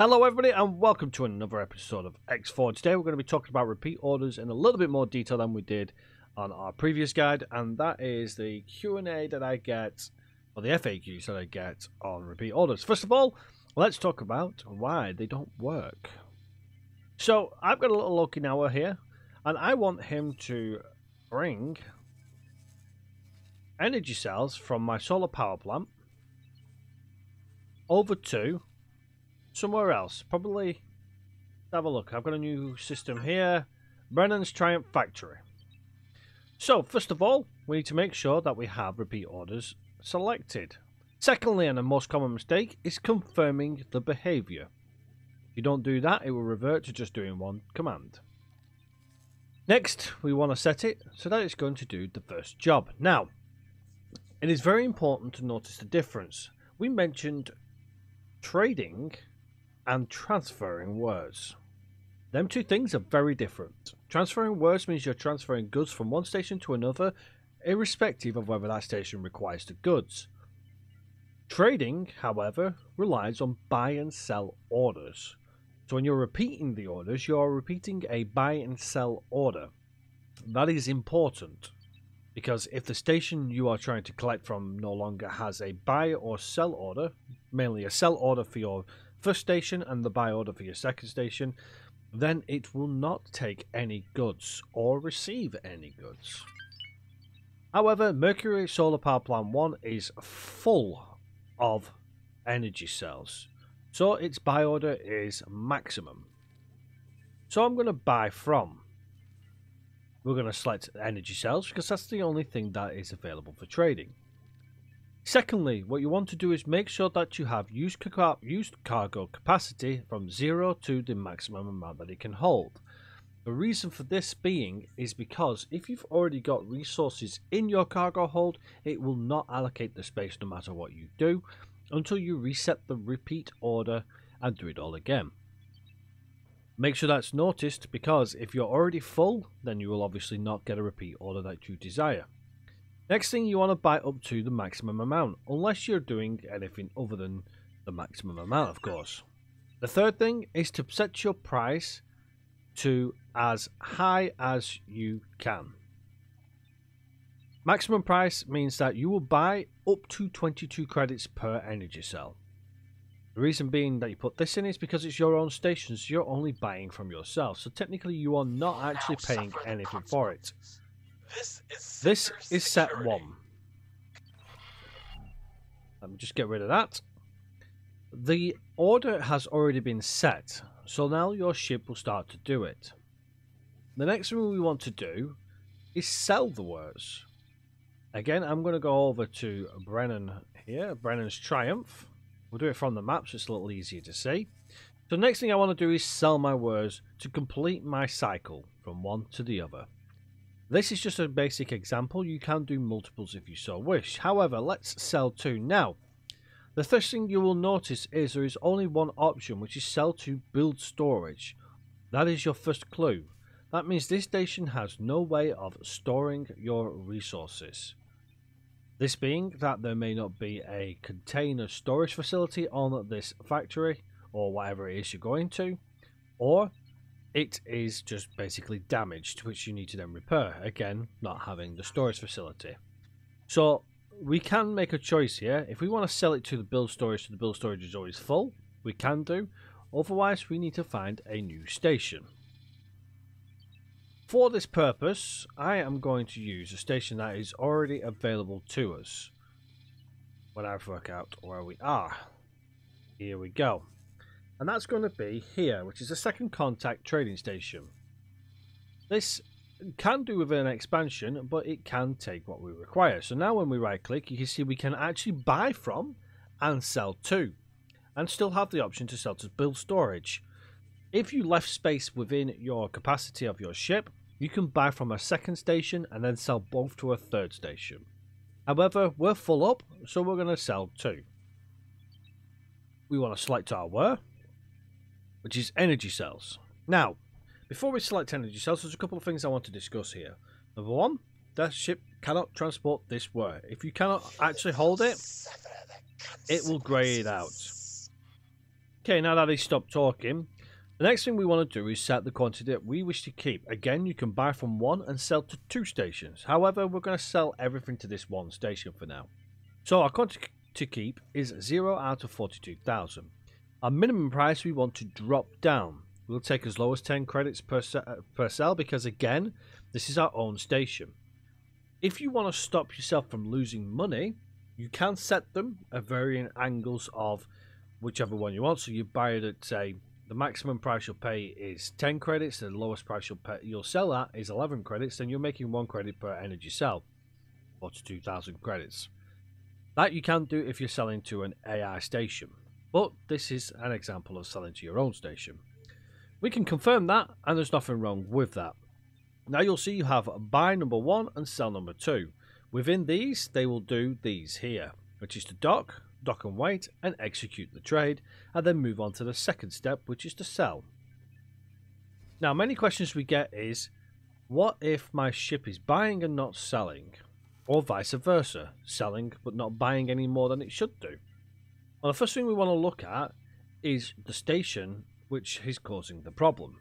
Hello, everybody, and welcome to another episode of X4. Today, we're going to be talking about repeat orders in a little bit more detail than we did on our previous guide, and that is the Q&A that I get, or the FAQs that I get on repeat orders. First of all, let's talk about why they don't work. So, I've got a little Okinawa here, and I want him to bring energy cells from my solar power plant over to somewhere else. Probably have a look. I've got a new system here. Brennan's Triumph Factory. So, first of all, we need to make sure that we have repeat orders selected. Secondly, and the most common mistake, is confirming the behavior. If you don't do that, it will revert to just doing one command. Next, we want to set it so that it's going to do the first job. Now, it is very important to notice the difference. We mentioned trading and transferring wares. Them two things are very different. Transferring wares means you're transferring goods from one station to another, irrespective of whether that station requires the goods. Trading, however, relies on buy and sell orders. So when you're repeating the orders, you're repeating a buy and sell order. That is important because if the station you are trying to collect from no longer has a buy or sell order, mainly a sell order for your first station and the buy order for your second station, then it will not take any goods or receive any goods. However, Mercury Solar Power Plant 1 is full of energy cells, so its buy order is maximum. So I'm going to buy from. We're going to select energy cells because that's the only thing that is available for trading. Secondly, what you want to do is make sure that you have used, car used cargo capacity from 0 to the maximum amount that it can hold. The reason for this being is because if you've already got resources in your cargo hold, it will not allocate the space no matter what you do until you reset the repeat order and do it all again. Make sure that's noticed because if you're already full, then you will obviously not get a repeat order that you desire. Next thing you want to buy up to the maximum amount, unless you're doing anything other than the maximum amount, of course. The third thing is to set your price to as high as you can. Maximum price means that you will buy up to 22 credits per energy cell. The reason being that you put this in is because it's your own station, so you're only buying from yourself. So technically you are not actually paying anything for it. This is, This is set one. Let me just get rid of that. The order has already been set, so now your ship will start to do it. The next thing we want to do is sell the wares. Again, I'm going to go over to Brennan here, Brennan's Triumph. We'll do it from the map so it's a little easier to see. So next thing I want to do is sell my wares to complete my cycle from one to the other. This is just a basic example, you can do multiples if you so wish. However, let's sell two now. The first thing you will notice is there is only one option which is sell to build storage. That is your first clue. That means this station has no way of storing your resources. This being that there may not be a container storage facility on this factory or whatever it is you're going to, or it is just basically damaged, which you need to then repair. Again, not having the storage facility. So we can make a choice here. If we want to sell it to the build storage, so the build storage is always full, we can do. Otherwise, we need to find a new station. For this purpose, I am going to use a station that is already available to us. When I work out where we are. Here we go and that's going to be here, which is a second contact trading station. This can do with an expansion, but it can take what we require. So now when we right click, you can see we can actually buy from and sell to, and still have the option to sell to build storage. If you left space within your capacity of your ship, you can buy from a second station and then sell both to a third station. However, we're full up, so we're going to sell two. We want to select our ware, which is energy cells. Now, before we select energy cells, there's a couple of things I want to discuss here. Number one, that ship cannot transport this ware. If you cannot actually hold it, it will grey it out. Okay, now that he's stopped talking, the next thing we want to do is set the quantity that we wish to keep. Again, you can buy from one and sell to two stations. However, we're going to sell everything to this one station for now. So our quantity to keep is 0 out of 42,000. Our minimum price we want to drop down. We'll take as low as 10 credits per, se- uh, per sell because again, this is our own station. If you want to stop yourself from losing money, you can set them at varying angles of whichever one you want. So you buy it at say the maximum price you'll pay is 10 credits, the lowest price you'll pay you'll sell at is 11 credits, then you're making one credit per energy cell, or to 2,000 credits. That you can do if you're selling to an AI station, but this is an example of selling to your own station. We can confirm that, and there's nothing wrong with that. Now you'll see you have buy number one and sell number two. Within these, they will do these here, which is to dock, dock and wait, and execute the trade, and then move on to the second step, which is to sell. Now, many questions we get is, what if my ship is buying and not selling? Or vice versa, selling but not buying any more than it should do? Well, the first thing we want to look at is the station which is causing the problem.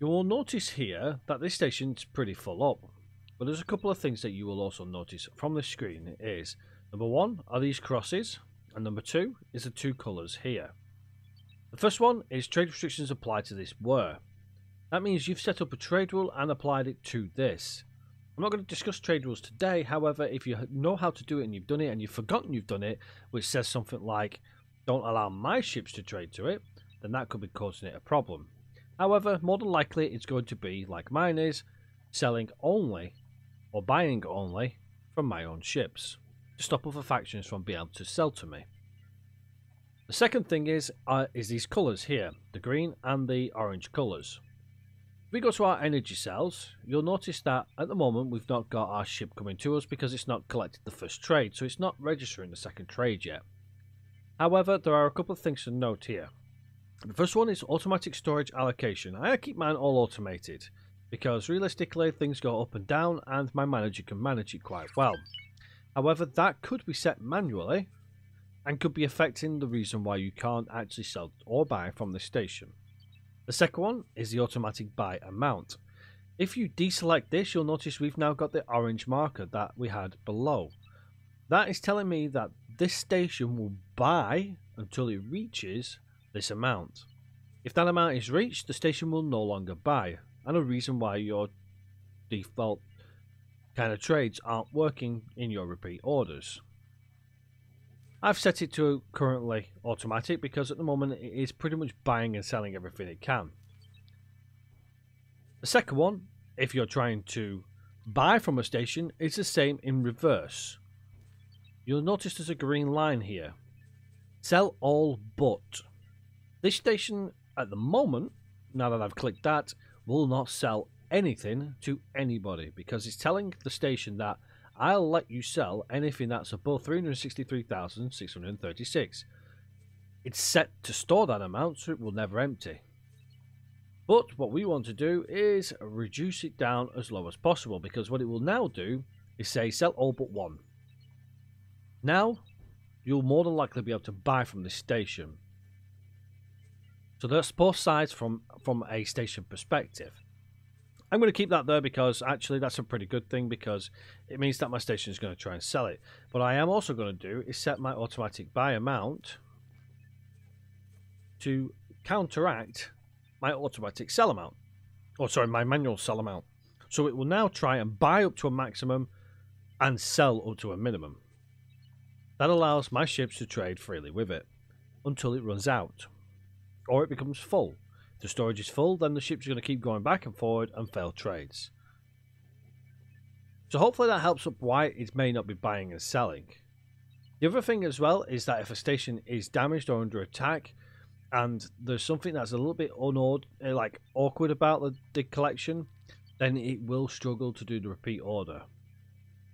You will notice here that this station's pretty full up, but there's a couple of things that you will also notice from the screen is number one are these crosses, and number two is the two colours here. The first one is trade restrictions apply to this ware. That means you've set up a trade rule and applied it to this. I'm not going to discuss trade rules today, however, if you know how to do it and you've done it and you've forgotten you've done it, which says something like, don't allow my ships to trade to it, then that could be causing it a problem. However, more than likely it's going to be, like mine is, selling only or buying only from my own ships to stop other factions from being able to sell to me. The second thing is uh, is these colours here, the green and the orange colours. If we go to our energy cells, you'll notice that at the moment we've not got our ship coming to us because it's not collected the first trade, so it's not registering the second trade yet. However, there are a couple of things to note here. The first one is automatic storage allocation. I keep mine all automated because realistically things go up and down and my manager can manage it quite well. However, that could be set manually and could be affecting the reason why you can't actually sell or buy from the station. The second one is the automatic buy amount. If you deselect this, you'll notice we've now got the orange marker that we had below. That is telling me that this station will buy until it reaches this amount. If that amount is reached, the station will no longer buy, and a reason why your default kind of trades aren't working in your repeat orders. I've set it to currently automatic because at the moment it is pretty much buying and selling everything it can. The second one, if you're trying to buy from a station, is the same in reverse. You'll notice there's a green line here. Sell all but. This station at the moment, now that I've clicked that, will not sell anything to anybody because it's telling the station that I'll let you sell anything that's above 363,636. It's set to store that amount so it will never empty. But what we want to do is reduce it down as low as possible because what it will now do is say sell all but one. Now, you'll more than likely be able to buy from this station. So that's both sides from, from a station perspective. I'm going to keep that there because actually that's a pretty good thing because it means that my station is going to try and sell it. What I am also going to do is set my automatic buy amount to counteract my automatic sell amount. Or oh, sorry, my manual sell amount. So it will now try and buy up to a maximum and sell up to a minimum. That allows my ships to trade freely with it until it runs out or it becomes full. The storage is full, then the ship's are going to keep going back and forward and fail trades. So hopefully that helps up why it may not be buying and selling. The other thing as well is that if a station is damaged or under attack, and there's something that's a little bit unawed, eh, like awkward about the, the collection, then it will struggle to do the repeat order.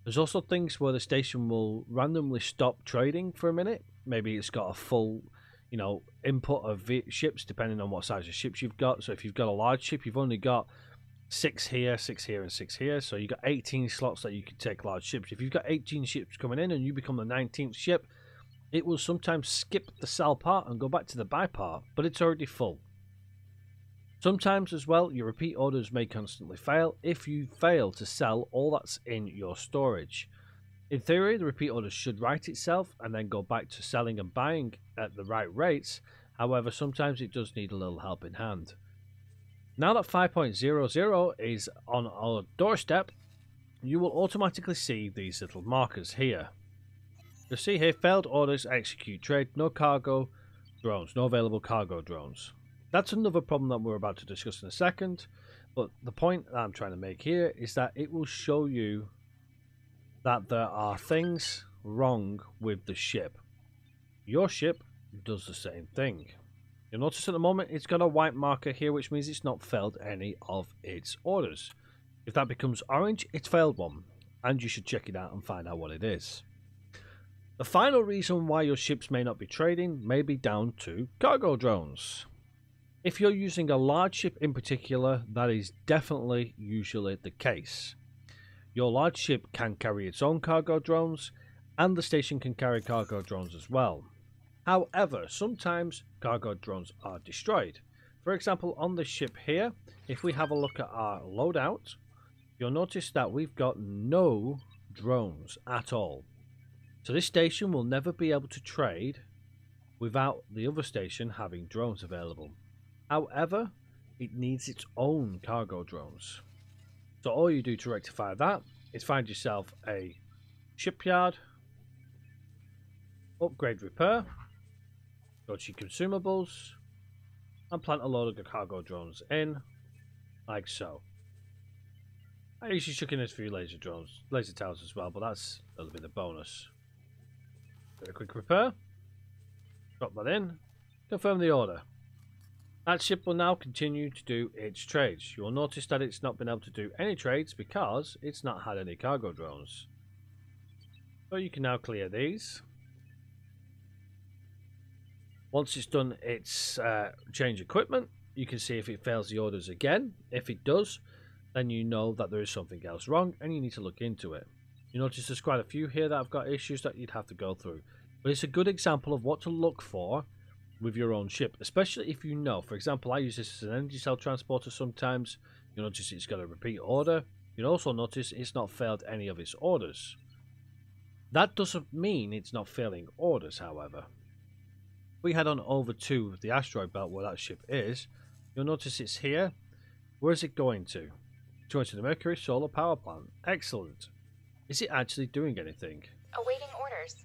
There's also things where the station will randomly stop trading for a minute. Maybe it's got a full you know, input of ships depending on what size of ships you've got. So if you've got a large ship, you've only got six here, six here, and six here. So you've got 18 slots that you can take large ships. If you've got 18 ships coming in and you become the 19th ship, it will sometimes skip the sell part and go back to the buy part, but it's already full. Sometimes as well, your repeat orders may constantly fail if you fail to sell all that's in your storage. In theory, the repeat order should write itself and then go back to selling and buying at the right rates. However, sometimes it does need a little help in hand. Now that 5.00 is on our doorstep, you will automatically see these little markers here. You'll see here failed orders, execute trade, no cargo drones, no available cargo drones. That's another problem that we're about to discuss in a second. But the point that I'm trying to make here is that it will show you that there are things wrong with the ship. Your ship does the same thing. You'll notice at the moment it's got a white marker here, which means it's not failed any of its orders. If that becomes orange, it's failed one, and you should check it out and find out what it is. The final reason why your ships may not be trading may be down to cargo drones. If you're using a large ship in particular, that is definitely usually the case. Your large ship can carry its own cargo drones, and the station can carry cargo drones as well. However, sometimes cargo drones are destroyed. For example, on the ship here, if we have a look at our loadout, you'll notice that we've got no drones at all. So this station will never be able to trade without the other station having drones available. However, it needs its own cargo drones. So all you do to rectify that is find yourself a shipyard, upgrade repair, go to consumables, and plant a load of cargo drones in, like so. I usually chuck in a few laser drones, laser towers as well, but that's a little bit of bonus. Do a quick repair, drop that in, confirm the order. That ship will now continue to do its trades. You will notice that it's not been able to do any trades because it's not had any cargo drones. So you can now clear these. Once it's done its uh, change equipment, you can see if it fails the orders again. If it does, then you know that there is something else wrong and you need to look into it. You notice there's quite a few here that have got issues that you'd have to go through. But it's a good example of what to look for with your own ship, especially if you know. For example, I use this as an energy cell transporter sometimes. You notice it's got a repeat order. You'll also notice it's not failed any of its orders. That doesn't mean it's not failing orders, however. We head on over to the asteroid belt where that ship is. You'll notice it's here. Where is it going to? It's going to the Mercury Solar Power Plant. Excellent. Is it actually doing anything? Awaiting orders.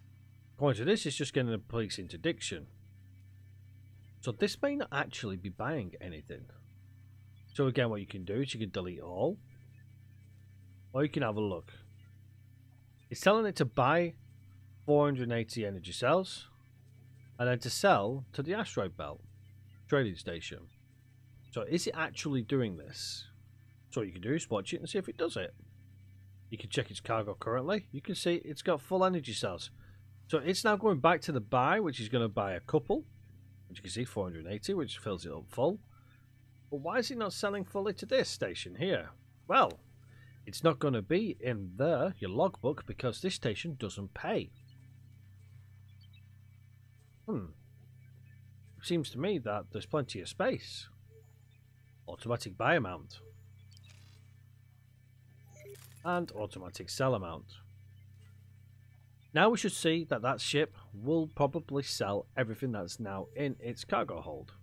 According to this, it's just getting a police interdiction. So this may not actually be buying anything. So again, what you can do is you can delete all. Or you can have a look. It's telling it to buy 480 energy cells. And then to sell to the asteroid belt trading station. So is it actually doing this? So what you can do is watch it and see if it does it. You can check its cargo currently. You can see it's got full energy cells. So it's now going back to the buy, which is going to buy a couple which you can see 480, which fills it up full. But why is it not selling fully to this station here? Well, it's not going to be in there, your logbook, because this station doesn't pay. Hmm. Seems to me that there's plenty of space. Automatic buy amount. And automatic sell amount. Now we should see that that ship will probably sell everything that's now in its cargo hold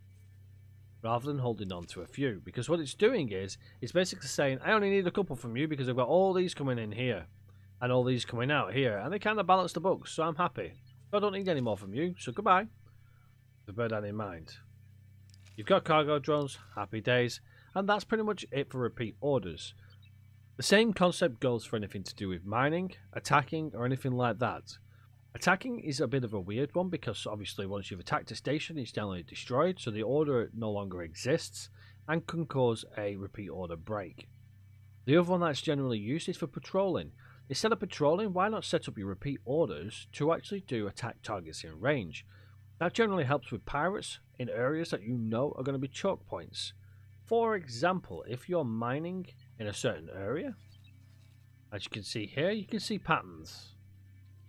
rather than holding on to a few. Because what it's doing is it's basically saying I only need a couple from you because I've got all these coming in here and all these coming out here and they kind of balance the books so I'm happy. I don't need any more from you so goodbye. To bear that in mind. You've got cargo drones happy days and that's pretty much it for repeat orders the same concept goes for anything to do with mining, attacking, or anything like that. Attacking is a bit of a weird one because obviously once you've attacked a station, it's generally destroyed, so the order no longer exists and can cause a repeat order break. The other one that's generally used is for patrolling. Instead of patrolling, why not set up your repeat orders to actually do attack targets in range? That generally helps with pirates in areas that you know are going to be choke points. For example, if you're mining in a certain area. As you can see here, you can see patterns.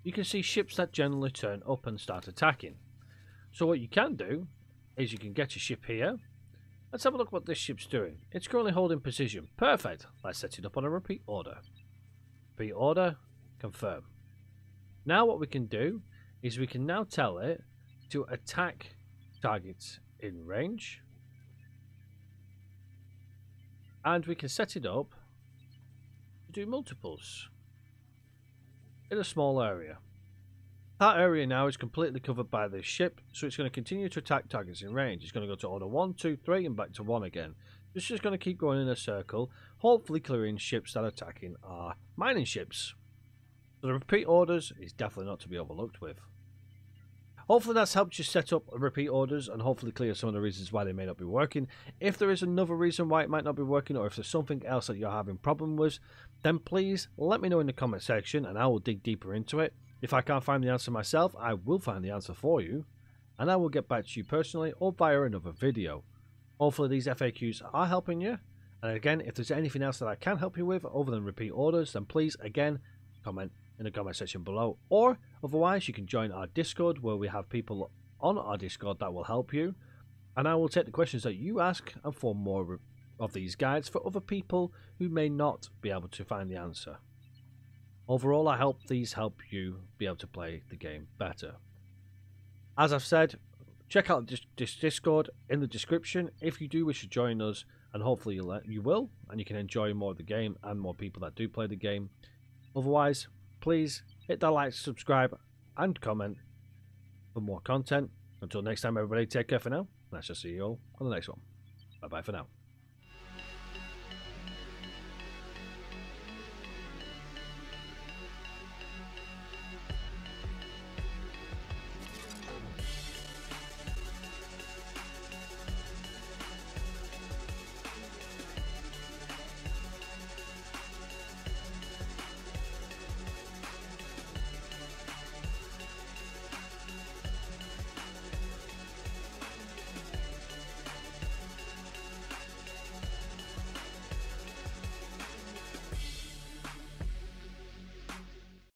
you can see ships that generally turn up and start attacking. So what you can do is you can get your ship here. Let's have a look what this ship's doing. It's currently holding position. Perfect. Let's set it up on a repeat order. Repeat order. Confirm. Now what we can do is we can now tell it to attack targets in range. And we can set it up to do multiples in a small area. That area now is completely covered by this ship, so it's going to continue to attack targets in range. It's going to go to order 1, 2, 3 and back to 1 again. It's just going to keep going in a circle, hopefully clearing ships that are attacking our mining ships. So the repeat orders is definitely not to be overlooked with. Hopefully that's helped you set up repeat orders and hopefully clear some of the reasons why they may not be working. If there is another reason why it might not be working or if there's something else that you're having problem with, then please let me know in the comment section and I will dig deeper into it. If I can't find the answer myself, I will find the answer for you and I will get back to you personally or via another video. Hopefully these FAQs are helping you. And again, if there's anything else that I can help you with other than repeat orders, then please again comment in the comment section below. Or otherwise, you can join our Discord where we have people on our Discord that will help you. And I will take the questions that you ask and form more of these guides for other people who may not be able to find the answer. Overall, I hope these help you be able to play the game better. As I've said, check out this Discord in the description if you do wish to join us, and hopefully you will, and you can enjoy more of the game and more people that do play the game. Otherwise, please hit that like, subscribe, and comment for more content. Until next time, everybody, take care for now. Let's just see you all on the next one. Bye bye for now.